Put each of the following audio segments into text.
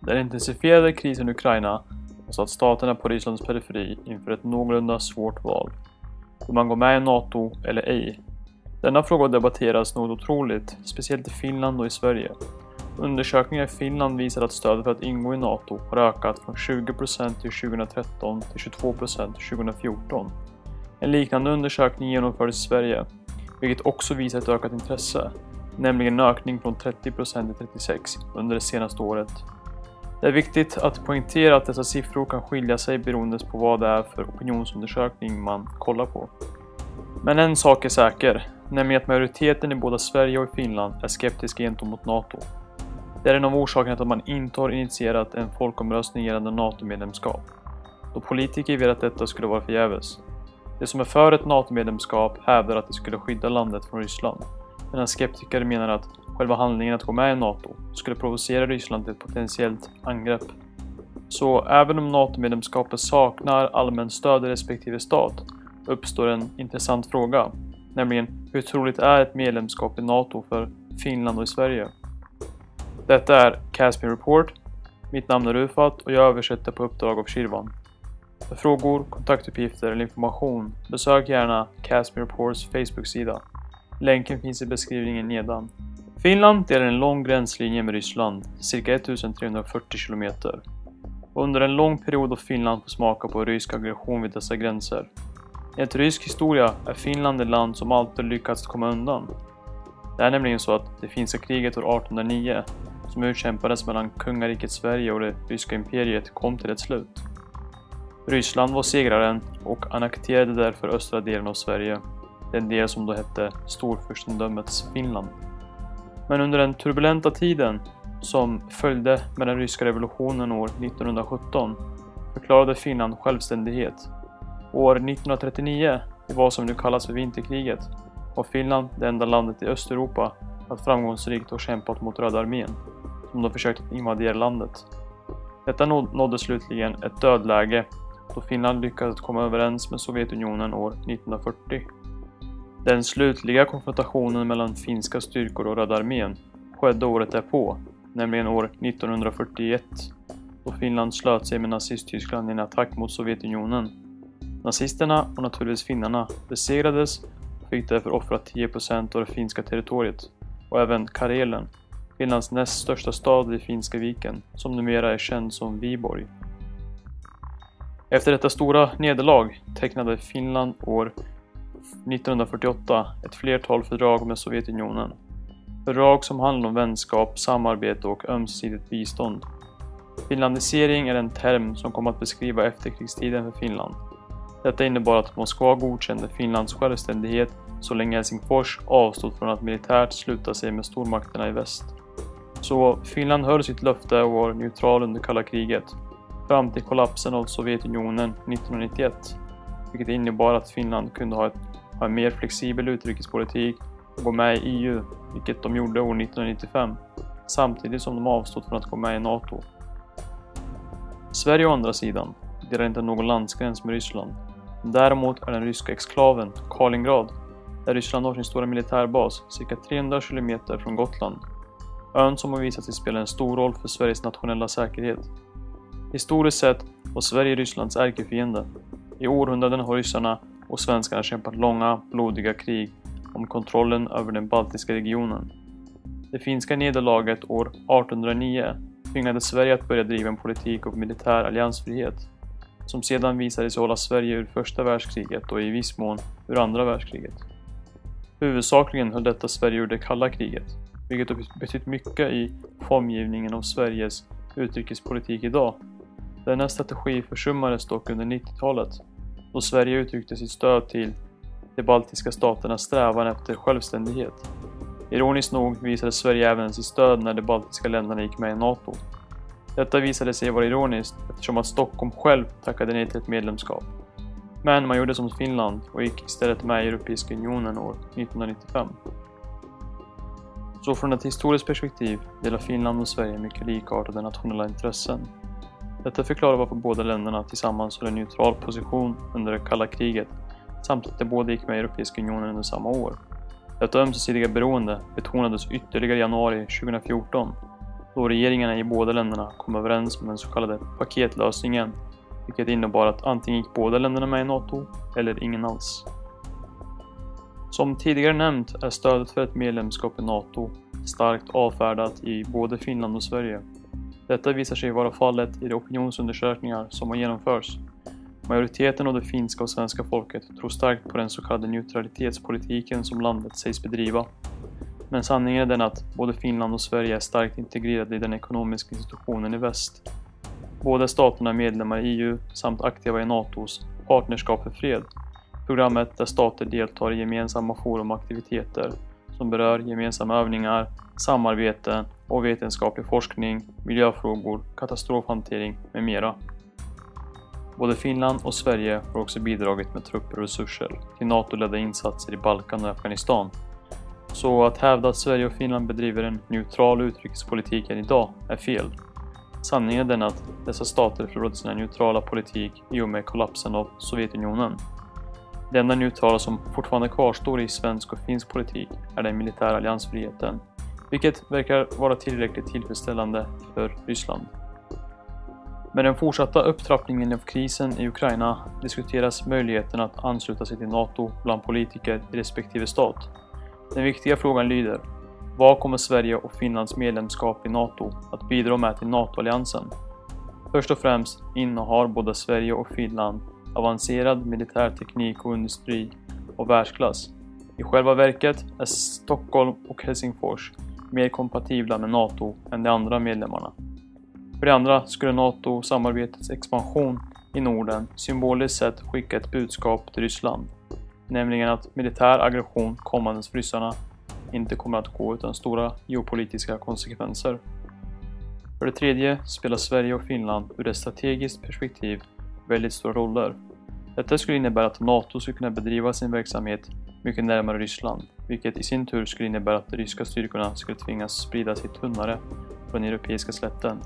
Den intensifierade krisen i Ukraina har satt staterna på Rysslands periferi inför ett någorlunda svårt val. Om man gå med i NATO eller ej? Denna fråga debatteras något otroligt, speciellt i Finland och i Sverige. Undersökningar i Finland visar att stödet för att ingå i NATO har ökat från 20% till 2013 till 22% till 2014. En liknande undersökning genomfördes i Sverige, vilket också visar ett ökat intresse, nämligen en ökning från 30% till 36% under det senaste året. Det är viktigt att poängtera att dessa siffror kan skilja sig beroende på vad det är för opinionsundersökning man kollar på. Men en sak är säker, nämligen att majoriteten i både Sverige och Finland är skeptiska gentemot NATO. Det är en av orsakerna till att man inte har initierat en folkomröstning gällande NATO-medlemskap, då politiker vet att detta skulle vara förgäves. De som är för ett NATO-medlemskap hävdar att det skulle skydda landet från Ryssland, medan skeptiker menar att själva handlingen att gå med i NATO skulle provocera Ryssland till ett potentiellt angrepp. Så även om NATO-medlemskapet saknar allmän stöd i respektive stat uppstår en intressant fråga, nämligen hur troligt är ett medlemskap i NATO för Finland och i Sverige? Detta är Caspian Report. Mitt namn är Rufat och jag översätter på uppdrag av Shirvan. För frågor, kontaktuppgifter eller information besök gärna Caspian Reports Facebook-sida. Länken finns i beskrivningen nedan. Finland delar en lång gränslinje med Ryssland, cirka 1340 kilometer. Under en lång period har Finland fått smaka på rysk aggression vid dessa gränser. Enligt rysk historia är Finland ett land som alltid lyckats komma undan. Det är nämligen så att det finska kriget år 1809, som utkämpades mellan kungariket Sverige och det ryska imperiet, kom till ett slut. Ryssland var segraren och annekterade därför östra delen av Sverige, den del som då hette Storfurstendömets Finland. Men under den turbulenta tiden som följde med den ryska revolutionen år 1917 förklarade Finland självständighet. År 1939, i vad som nu kallas för vinterkriget, var Finland det enda landet i Östeuropa att framgångsrikt ha kämpat mot Röda armén, som då försökte invadera landet. Detta nådde slutligen ett dödläge då Finland lyckades komma överens med Sovjetunionen år 1940. Den slutliga konfrontationen mellan finska styrkor och Röda armén skedde året därpå, nämligen år 1941, då Finland slöt sig med Nazisttyskland i en attack mot Sovjetunionen. Nazisterna och naturligtvis finnarna besegrades och fick därför offra 10% av det finska territoriet och även Karelen, Finlands näst största stad i Finska viken, som numera är känd som Viborg. Efter detta stora nederlag tecknade Finland år 1948 ett flertal fördrag med Sovjetunionen. Fördrag som handlar om vänskap, samarbete och ömsesidigt bistånd. Finlandisering är en term som kom att beskriva efterkrigstiden för Finland. Detta innebar att Moskva godkände Finlands självständighet så länge Helsingfors avstod från att militärt sluta sig med stormakterna i väst. Så Finland höll sitt löfte och var neutral under kalla kriget, fram till kollapsen av Sovjetunionen 1991, vilket innebar att Finland kunde ha, ett, ha en mer flexibel utrikespolitik och gå med i EU, vilket de gjorde år 1995, samtidigt som de avstod från att gå med i NATO. Sverige å andra sidan delar inte någon landsgräns med Ryssland. Däremot är den ryska exklaven Kaliningrad, där Ryssland har sin stora militärbas, cirka 300 km från Gotland. Ön som har visat sig spela en stor roll för Sveriges nationella säkerhet. Historiskt sett var Sverige Rysslands ärkefiende. I århundraden har ryssarna och svenskarna kämpat långa, blodiga krig om kontrollen över den baltiska regionen. Det finska nederlaget år 1809 tvingade Sverige att börja driva en politik av militär alliansfrihet, som sedan visade sig hålla Sverige ur första världskriget och i viss mån ur andra världskriget. Huvudsakligen höll detta Sverige ur det kalla kriget, vilket har betytt mycket i formgivningen av Sveriges utrikespolitik idag. Denna strategi försummades dock under 90-talet, då Sverige uttryckte sitt stöd till de baltiska staternas strävan efter självständighet. Ironiskt nog visade Sverige även sitt stöd när de baltiska länderna gick med i NATO. Detta visade sig vara ironiskt eftersom att Stockholm själv tackade nej till ett medlemskap. Men man gjorde som Finland och gick istället med i Europeiska unionen år 1995. Så från ett historiskt perspektiv delar Finland och Sverige mycket likartade nationella intressen. Detta förklarar varför båda länderna tillsammans höll en neutral position under det kalla kriget samt att de båda gick med i Europeiska unionen under samma år. Detta ömsesidiga beroende betonades ytterligare i januari 2014 då regeringarna i båda länderna kom överens om den så kallade paketlösningen, vilket innebar att antingen gick båda länderna med i NATO eller ingen alls. Som tidigare nämnt är stödet för ett medlemskap i NATO starkt avfärdat i både Finland och Sverige. Detta visar sig vara fallet i de opinionsundersökningar som har genomförts. Majoriteten av det finska och svenska folket tror starkt på den så kallade neutralitetspolitiken som landet sägs bedriva. Men sanningen är den att både Finland och Sverige är starkt integrerade i den ekonomiska institutionen i väst. Båda staterna är medlemmar i EU samt aktiva i NATOs Partnerskap för fred, programmet där stater deltar i gemensamma forumaktiviteter aktiviteter som berör gemensamma övningar, samarbete och vetenskaplig forskning, miljöfrågor, katastrofhantering med mera. Både Finland och Sverige har också bidragit med trupper och resurser till NATO-ledda insatser i Balkan och Afghanistan. Så att hävda att Sverige och Finland bedriver en neutral utrikespolitik än idag är fel. Sanningen är den att dessa stater förlorade sin neutrala politik i och med kollapsen av Sovjetunionen. Det enda neutrala som fortfarande kvarstår i svensk och finsk politik är den militära alliansfriheten, vilket verkar vara tillräckligt tillfredsställande för Ryssland. Med den fortsatta upptrappningen av krisen i Ukraina diskuteras möjligheten att ansluta sig till NATO bland politiker i respektive stat. Den viktiga frågan lyder vad kommer Sverige och Finlands medlemskap i NATO att bidra med till NATO-alliansen? Först och främst innehar både Sverige och Finland avancerad militär teknik och industri av världsklass. I själva verket är Stockholm och Helsingfors mer kompatibla med NATO än de andra medlemmarna. För det andra skulle NATO-samarbetets expansion i Norden symboliskt sett skicka ett budskap till Ryssland, nämligen att militär aggression kommandes för ryssarna inte kommer att gå utan stora geopolitiska konsekvenser. För det tredje spelar Sverige och Finland ur ett strategiskt perspektiv väldigt stora roller. Detta skulle innebära att NATO skulle kunna bedriva sin verksamhet mycket närmare Ryssland, vilket i sin tur skulle innebära att de ryska styrkorna skulle tvingas sprida sig tunnare på den europeiska slätten.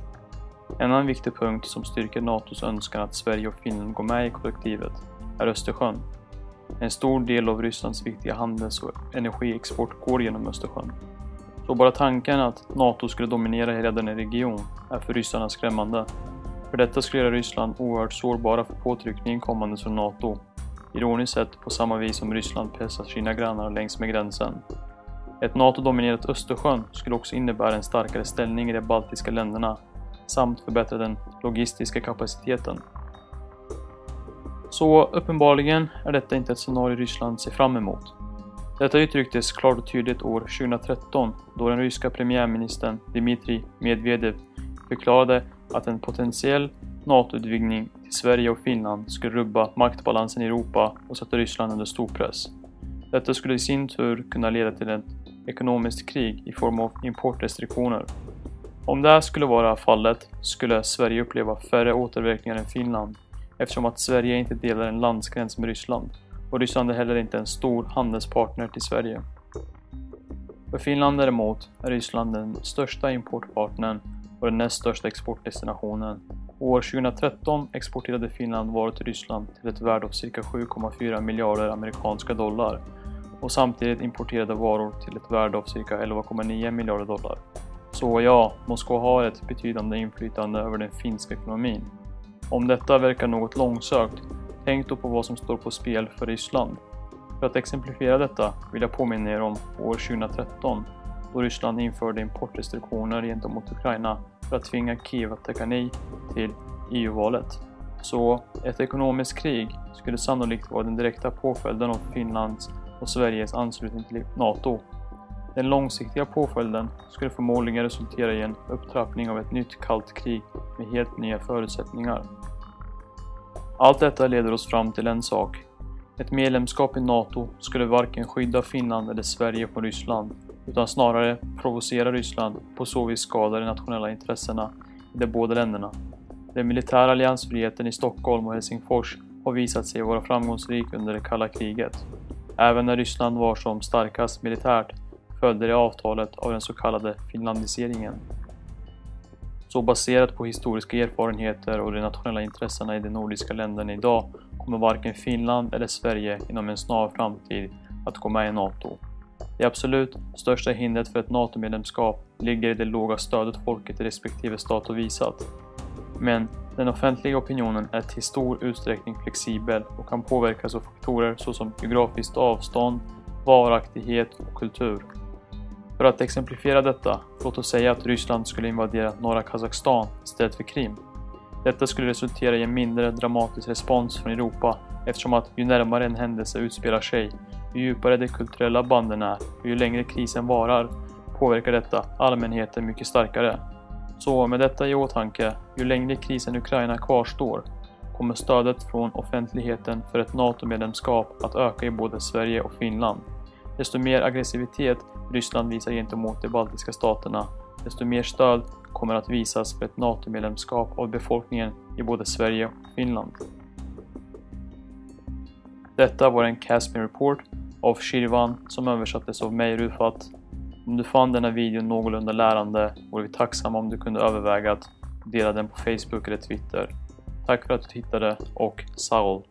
En annan viktig punkt som styrker NATOs önskan att Sverige och Finland går med i kollektivet är Östersjön. En stor del av Rysslands viktiga handels och energiexport går genom Östersjön. Så bara tanken att NATO skulle dominera hela denna region är för ryssarna skrämmande för detta skulle göra Ryssland oerhört sårbara för påtryckning kommande från NATO. Ironiskt sett på samma vis som Ryssland pressar sina grannar längs med gränsen. Ett NATO-dominerat Östersjön skulle också innebära en starkare ställning i de baltiska länderna samt förbättra den logistiska kapaciteten. Så uppenbarligen är detta inte ett scenario Ryssland ser fram emot. Detta uttrycktes klart och tydligt år 2013 då den ryska premiärministern Dmitrij Medvedev förklarade att en potentiell NATO-utvidgning till Sverige och Finland skulle rubba maktbalansen i Europa och sätta Ryssland under stor press. Detta skulle i sin tur kunna leda till ett ekonomiskt krig i form av importrestriktioner. Om det här skulle vara fallet skulle Sverige uppleva färre återverkningar än Finland eftersom att Sverige inte delar en landsgräns med Ryssland och Ryssland är heller inte en stor handelspartner till Sverige. För Finland däremot är Ryssland den största importpartnern och den näst största exportdestinationen. År 2013 exporterade Finland varor till Ryssland till ett värde av cirka 7,4 miljarder amerikanska dollar och samtidigt importerade varor till ett värde av cirka 11,9 miljarder dollar. Så ja, Moskva har ett betydande inflytande över den finska ekonomin. Om detta verkar något långsökt, tänk då på vad som står på spel för Ryssland. För att exemplifiera detta vill jag påminna er om år 2013 då Ryssland införde importrestriktioner gentemot Ukraina för att tvinga Kiev att tacka nej till EU-valet. Så ett ekonomiskt krig skulle sannolikt vara den direkta påföljden av Finlands och Sveriges anslutning till NATO. Den långsiktiga påföljden skulle förmodligen resultera i en upptrappning av ett nytt kallt krig med helt nya förutsättningar. Allt detta leder oss fram till en sak. Ett medlemskap i NATO skulle varken skydda Finland eller Sverige från Ryssland utan snarare provocera Ryssland på så vis skada de nationella intressena i de båda länderna. Den militära alliansfriheten i Stockholm och Helsingfors har visat sig vara framgångsrik under det kalla kriget. Även när Ryssland var som starkast militärt följde det avtalet av den så kallade finlandiseringen. Så baserat på historiska erfarenheter och de nationella intressena i de nordiska länderna idag kommer varken Finland eller Sverige inom en snar framtid att gå med i NATO. Det absolut största hindret för ett NATO-medlemskap ligger i det låga stödet folket i respektive stat har visat. Men den offentliga opinionen är till stor utsträckning flexibel och kan påverkas av faktorer såsom geografiskt avstånd, varaktighet och kultur. För att exemplifiera detta, låt oss säga att Ryssland skulle invadera norra Kazakstan istället för Krim. Detta skulle resultera i en mindre dramatisk respons från Europa eftersom att ju närmare en händelse utspelar sig, ju djupare de kulturella banden är och ju längre krisen varar påverkar detta allmänheten mycket starkare. Så med detta i åtanke, ju längre krisen i Ukraina kvarstår kommer stödet från offentligheten för ett NATO-medlemskap att öka i både Sverige och Finland. Desto mer aggressivitet Ryssland visar gentemot de baltiska staterna, desto mer stöd kommer att visas för ett NATO-medlemskap av befolkningen i både Sverige och Finland. Detta var en Caspian Report av Shirvan som översattes av mig Rufat. Om du fann denna video någorlunda lärande vore vi tacksamma om du kunde överväga att dela den på Facebook eller Twitter. Tack för att du tittade och Saul!